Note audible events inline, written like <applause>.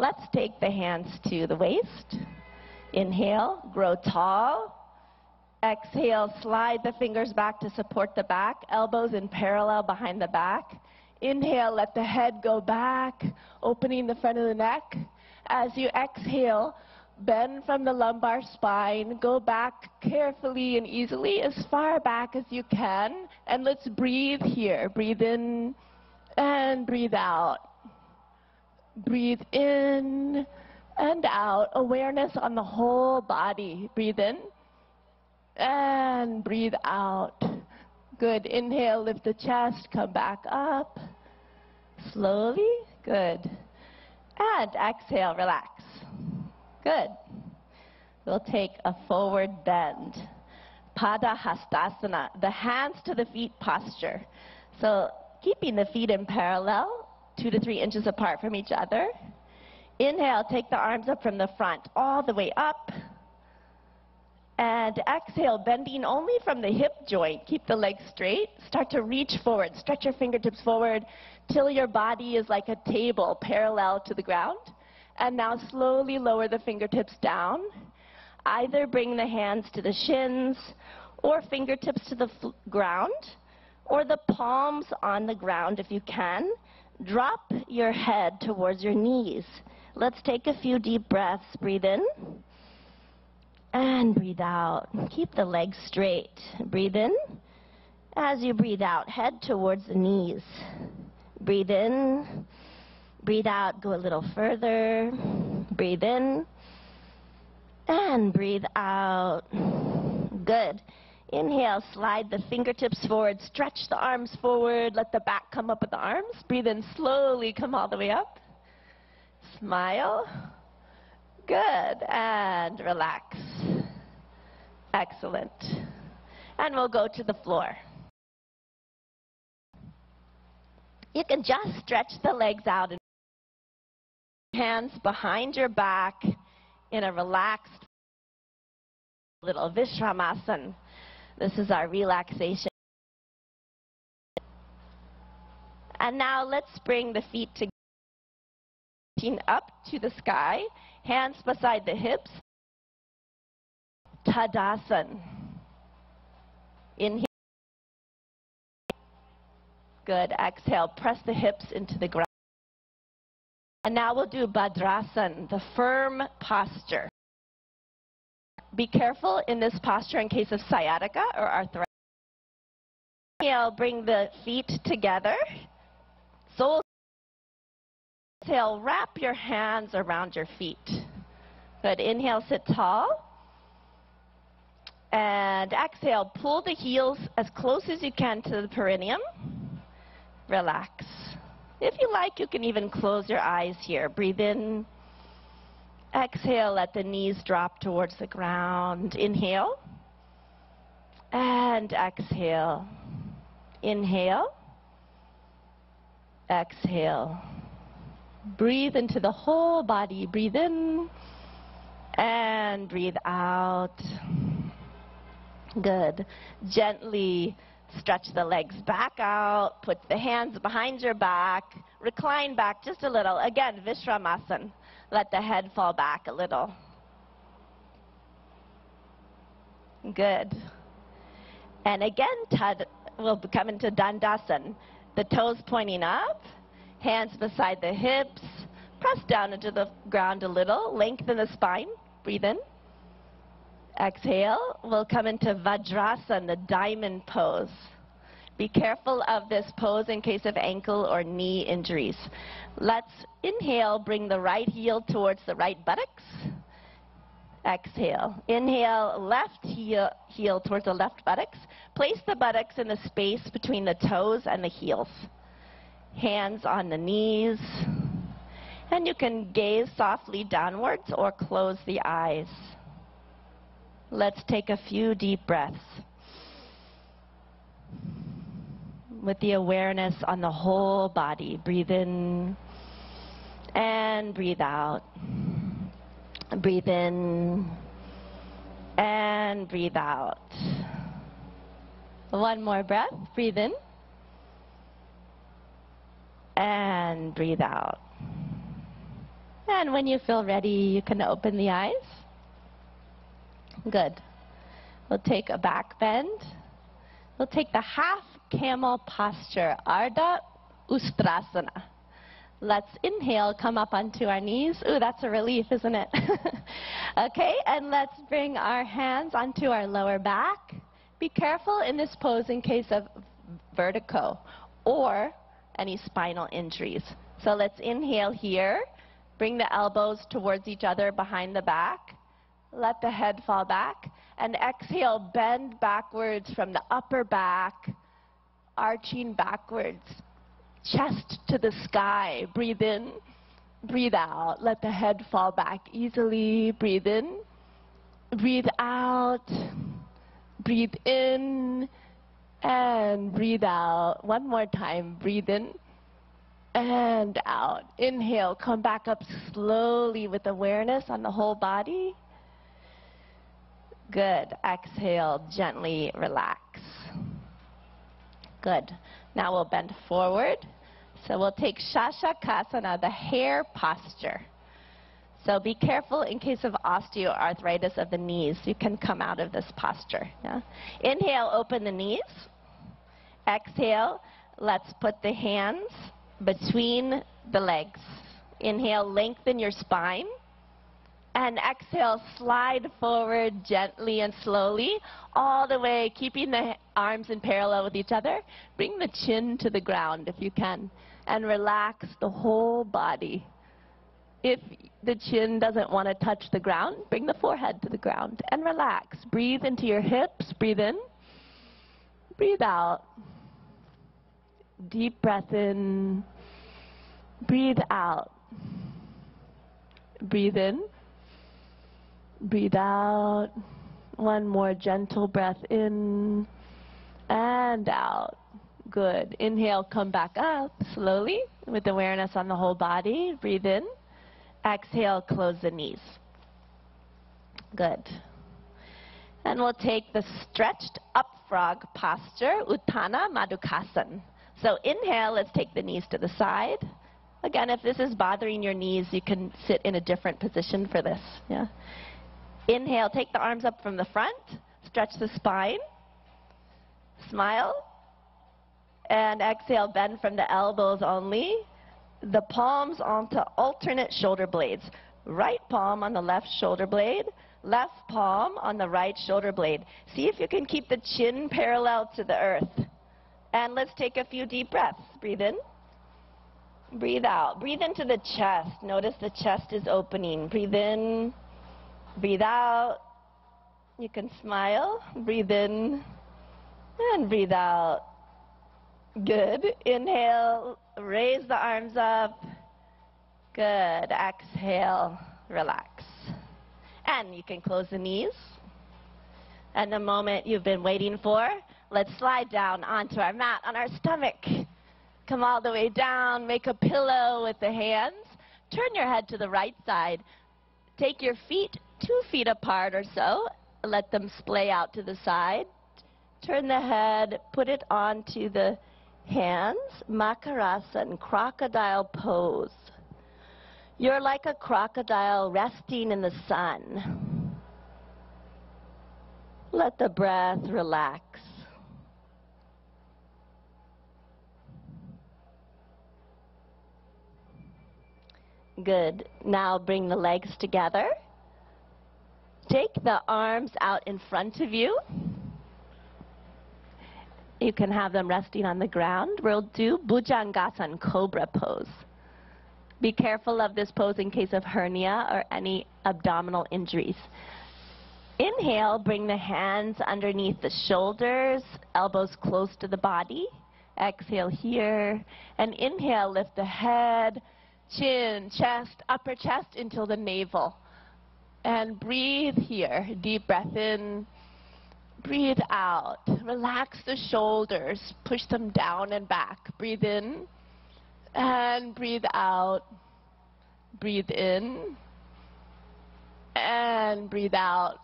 Let's take the hands to the waist. Inhale, grow tall. Exhale, slide the fingers back to support the back, elbows in parallel behind the back. Inhale, let the head go back, opening the front of the neck. As you exhale, bend from the lumbar spine, go back carefully and easily as far back as you can, and let's breathe here. Breathe in and breathe out. Breathe in and out. Awareness on the whole body. Breathe in and breathe out. Good. Inhale, lift the chest, come back up. Slowly. Good. And exhale, relax. Good. We'll take a forward bend. Pada Hastasana, the hands to the feet posture. So keeping the feet in parallel, two to three inches apart from each other. Inhale, take the arms up from the front, all the way up. And exhale, bending only from the hip joint. Keep the legs straight. Start to reach forward. Stretch your fingertips forward till your body is like a table parallel to the ground. And now slowly lower the fingertips down. Either bring the hands to the shins or fingertips to the ground or the palms on the ground if you can. Drop your head towards your knees. Let's take a few deep breaths. Breathe in and breathe out. Keep the legs straight. Breathe in. As you breathe out, head towards the knees. Breathe in. Breathe out, go a little further. Breathe in. And breathe out. Good. Inhale, slide the fingertips forward, stretch the arms forward, let the back come up with the arms. Breathe in slowly, come all the way up. Smile. Good. And relax. Excellent. And we'll go to the floor. You can just stretch the legs out and hands behind your back in a relaxed little Vishramasana. This is our relaxation. And now let's bring the feet together up to the sky, hands beside the hips. Tadasana. Inhale. Good. Exhale. Press the hips into the ground. And now we'll do Bhadrasana, the firm posture. Be careful in this posture in case of sciatica or arthritis. Inhale, bring the feet together. Sole. Exhale, wrap your hands around your feet. Good. Inhale, sit tall. And exhale, pull the heels as close as you can to the perineum. Relax. If you like, you can even close your eyes here. Breathe in. Exhale, let the knees drop towards the ground. Inhale. And exhale. Inhale. Exhale. Breathe into the whole body. Breathe in. And breathe out. Good. Gently stretch the legs back out. Put the hands behind your back. Recline back just a little. Again, Vishramasana. Let the head fall back a little. Good. And again, tad, we'll come into Dandasana. The toes pointing up, hands beside the hips. Press down into the ground a little. Lengthen the spine. Breathe in. Exhale, we'll come into Vajrasana, the diamond pose. Be careful of this pose in case of ankle or knee injuries. Let's inhale, bring the right heel towards the right buttocks. Exhale. Inhale, left heel, heel towards the left buttocks. Place the buttocks in the space between the toes and the heels. Hands on the knees. And you can gaze softly downwards or close the eyes. Let's take a few deep breaths with the awareness on the whole body. Breathe in and breathe out. Breathe in and breathe out. One more breath. Breathe in and breathe out. And when you feel ready, you can open the eyes. Good. We'll take a back bend. We'll take the half camel posture, Ardha Ustrasana. Let's inhale, come up onto our knees. Ooh, that's a relief, isn't it? <laughs> okay, and let's bring our hands onto our lower back. Be careful in this pose in case of vertigo or any spinal injuries. So let's inhale here. Bring the elbows towards each other behind the back. Let the head fall back. And exhale, bend backwards from the upper back, arching backwards chest to the sky. Breathe in, breathe out. Let the head fall back easily. Breathe in, breathe out. Breathe in and breathe out. One more time. Breathe in and out. Inhale, come back up slowly with awareness on the whole body. Good. Exhale, gently relax. Good. Now we'll bend forward. So we'll take Shashakasana, the hare posture. So be careful in case of osteoarthritis of the knees. You can come out of this posture. Yeah? Inhale, open the knees. Exhale, let's put the hands between the legs. Inhale, lengthen your spine. And exhale, slide forward gently and slowly, all the way, keeping the arms in parallel with each other. Bring the chin to the ground if you can, and relax the whole body. If the chin doesn't want to touch the ground, bring the forehead to the ground and relax. Breathe into your hips, breathe in, breathe out. Deep breath in, breathe out. Breathe in. Breathe out. One more gentle breath in and out. Good. Inhale, come back up slowly with awareness on the whole body. Breathe in. Exhale, close the knees. Good. And we'll take the stretched up frog posture, Utthana Mandukasana. So inhale, let's take the knees to the side. Again, if this is bothering your knees, you can sit in a different position for this. Yeah. Inhale, take the arms up from the front, stretch the spine, smile, and exhale, bend from the elbows only, the palms onto alternate shoulder blades. Right palm on the left shoulder blade, left palm on the right shoulder blade. See if you can keep the chin parallel to the earth. And let's take a few deep breaths. Breathe in. Breathe out. Breathe into the chest. Notice the chest is opening. Breathe in. Breathe out. You can smile. Breathe in and breathe out. Good. Inhale. Raise the arms up. Good. Exhale. Relax. And you can close the knees. And the moment you've been waiting for, let's slide down onto our mat on our stomach. Come all the way down. Make a pillow with the hands. Turn your head to the right side. Take your feet two feet apart or so. Let them splay out to the side. Turn the head, put it onto the hands, Makarasana, crocodile pose. You're like a crocodile resting in the sun. Let the breath relax. Good. Now bring the legs together. Take the arms out in front of you. You can have them resting on the ground. We'll do Bhujangasana, cobra pose. Be careful of this pose in case of hernia or any abdominal injuries. Inhale, bring the hands underneath the shoulders, elbows close to the body. Exhale here. And inhale, lift the head, chin, chest, upper chest until the navel. And breathe here. Deep breath in. Breathe out. Relax the shoulders. Push them down and back. Breathe in. And breathe out. Breathe in. And breathe out.